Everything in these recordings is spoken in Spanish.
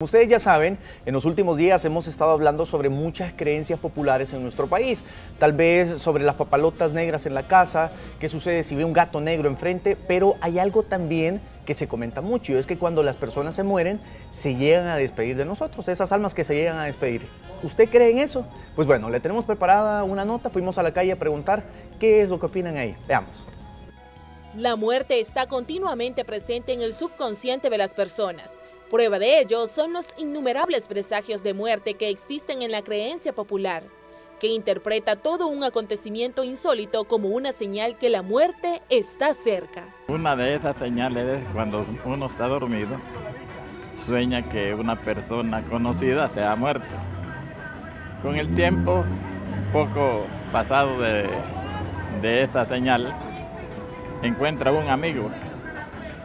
Ustedes ya saben, en los últimos días hemos estado hablando sobre muchas creencias populares en nuestro país. Tal vez sobre las papalotas negras en la casa, qué sucede si ve un gato negro enfrente, pero hay algo también que se comenta mucho y es que cuando las personas se mueren, se llegan a despedir de nosotros, esas almas que se llegan a despedir. ¿Usted cree en eso? Pues bueno, le tenemos preparada una nota, fuimos a la calle a preguntar qué es lo que opinan ahí. Veamos. La muerte está continuamente presente en el subconsciente de las personas. Prueba de ello son los innumerables presagios de muerte que existen en la creencia popular, que interpreta todo un acontecimiento insólito como una señal que la muerte está cerca. Una de esas señales es cuando uno está dormido, sueña que una persona conocida se ha muerto. Con el tiempo, poco pasado de, de esa señal, encuentra un amigo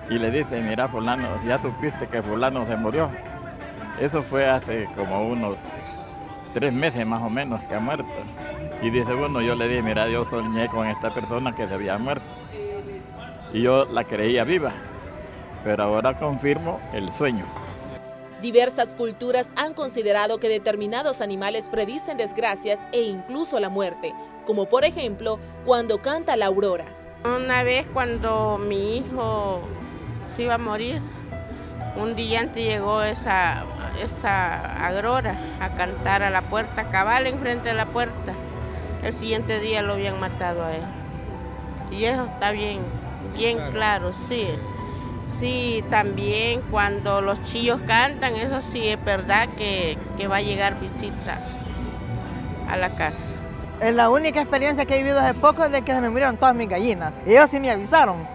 y le dice, mira fulano, ya supiste que fulano se murió. Eso fue hace como unos tres meses más o menos que ha muerto. Y dice, bueno, yo le dije, mira, yo soñé con esta persona que se había muerto. Y yo la creía viva, pero ahora confirmo el sueño. Diversas culturas han considerado que determinados animales predicen desgracias e incluso la muerte, como por ejemplo cuando canta la aurora. Una vez cuando mi hijo se iba a morir. Un día antes llegó esa, esa agrora a cantar a la puerta, cabal enfrente de la puerta. El siguiente día lo habían matado a él. Y eso está bien, bien claro, sí. Sí, también cuando los chillos cantan, eso sí es verdad que, que va a llegar visita a la casa. Es la única experiencia que he vivido hace poco de que se me murieron todas mis gallinas. Ellos sí me avisaron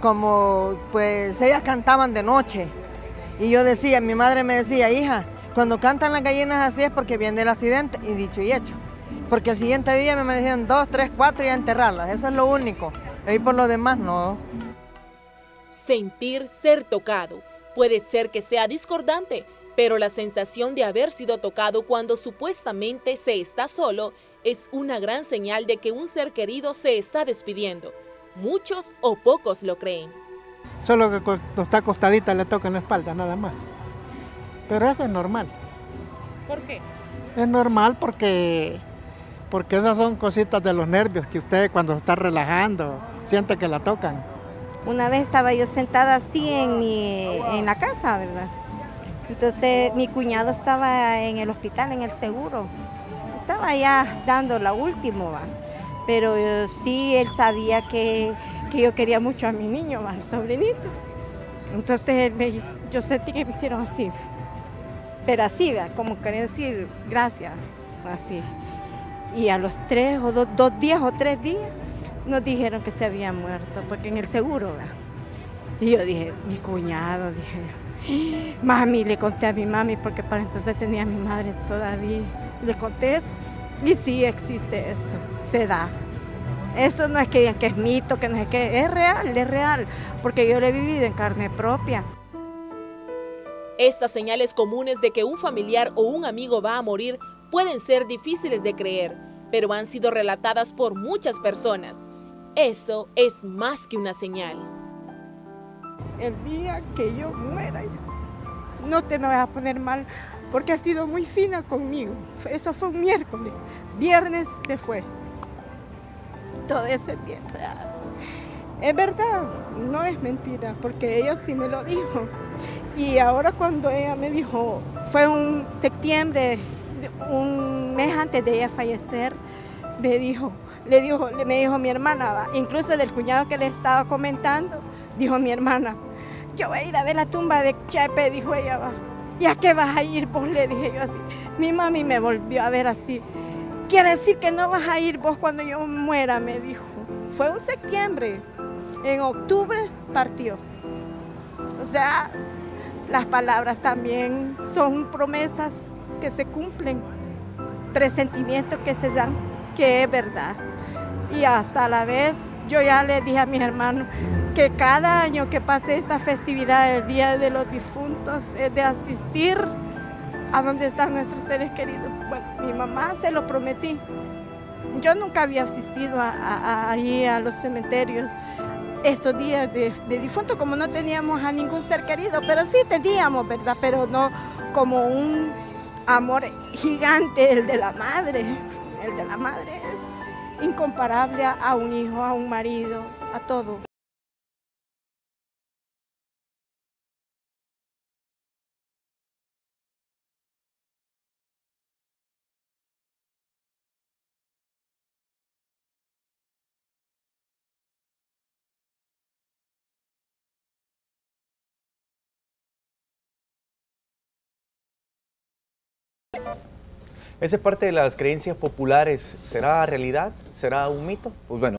como pues ellas cantaban de noche. Y yo decía, mi madre me decía, hija, cuando cantan las gallinas así es porque viene el accidente, y dicho y hecho. Porque el siguiente día me decían dos, tres, cuatro y a enterrarlas, eso es lo único. Y por lo demás no. Sentir ser tocado. Puede ser que sea discordante, pero la sensación de haber sido tocado cuando supuestamente se está solo es una gran señal de que un ser querido se está despidiendo. Muchos o pocos lo creen. Solo que cuando está acostadita le toca en la espalda, nada más. Pero eso es normal. ¿Por qué? Es normal porque, porque esas son cositas de los nervios que usted cuando está relajando siente que la tocan. Una vez estaba yo sentada así en, en la casa, ¿verdad? Entonces mi cuñado estaba en el hospital, en el seguro. Estaba ya dando la última, pero eh, sí él sabía que, yo quería mucho a mi niño, al sobrinito. Entonces él me, yo sentí que me hicieron así, pero así, como quería decir gracias, así. Y a los tres o dos, días o tres días nos dijeron que se había muerto, porque en el seguro, Y yo dije, mi cuñado, dije, mami, le conté a mi mami, porque para entonces tenía a mi madre todavía. Le conté eso. Y sí existe eso, se da. Eso no es que digan que es mito, que no es que es real, es real, porque yo lo he vivido en carne propia. Estas señales comunes de que un familiar o un amigo va a morir pueden ser difíciles de creer, pero han sido relatadas por muchas personas. Eso es más que una señal. El día que yo muera, no te me vas a poner mal porque ha sido muy fina conmigo. Eso fue un miércoles. Viernes se fue. Todo eso es bien real. Es verdad, no es mentira, porque ella sí me lo dijo. Y ahora cuando ella me dijo, fue un septiembre, un mes antes de ella fallecer, me dijo, le dijo, me dijo mi hermana, incluso del cuñado que le estaba comentando, dijo mi hermana, yo voy a ir a ver la tumba de Chepe, dijo ella, va. ¿Y a qué vas a ir vos? Le dije yo así. Mi mami me volvió a ver así. Quiere decir que no vas a ir vos cuando yo muera, me dijo. Fue un septiembre. En octubre partió. O sea, las palabras también son promesas que se cumplen, presentimientos que se dan, que es verdad. Y hasta la vez yo ya le dije a mis hermanos, que cada año que pase esta festividad, el Día de los Difuntos, es de asistir a donde están nuestros seres queridos. Bueno, mi mamá se lo prometí. Yo nunca había asistido a, a los cementerios. estos días de, de difunto, como no teníamos a ningún ser querido, pero sí teníamos, ¿verdad? Pero no como un amor gigante, el de la madre. El de la madre es incomparable a un hijo, a un marido, a todo. ¿Esa parte de las creencias populares será realidad? ¿Será un mito? Pues bueno.